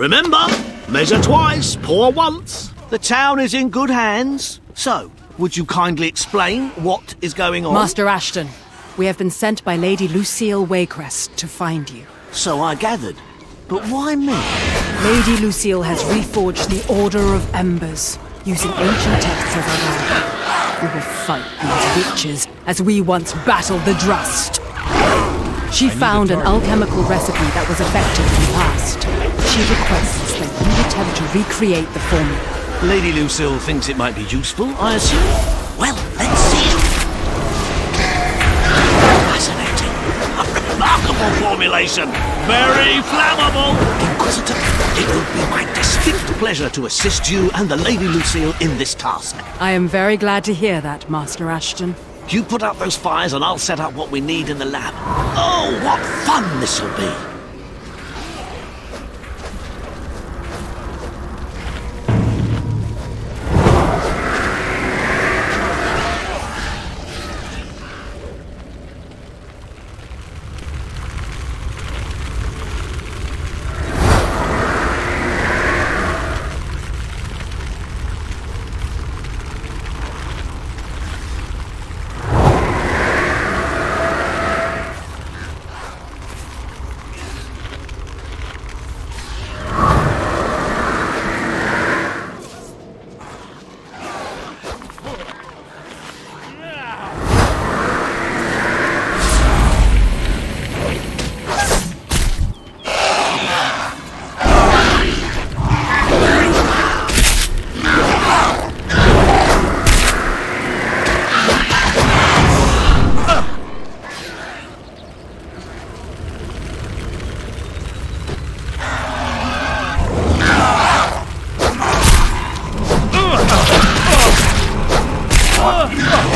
Remember, measure twice, pour once. The town is in good hands. So, would you kindly explain what is going on? Master Ashton, we have been sent by Lady Lucille Waycrest to find you. So I gathered. But why me? Lady Lucille has reforged the Order of Embers, using ancient texts as our guide. We will fight these witches as we once battled the Drust. She found an alchemical recipe that was effective in the past. She requests that you attempt to recreate the formula. Lady Lucille thinks it might be useful, I assume? Well, let's see. Fascinating. A remarkable formulation. Very flammable. Inquisitor, it will be my distinct pleasure to assist you and the Lady Lucille in this task. I am very glad to hear that, Master Ashton. You put out those fires and I'll set up what we need in the lab. Oh, what fun this'll be! 啊啊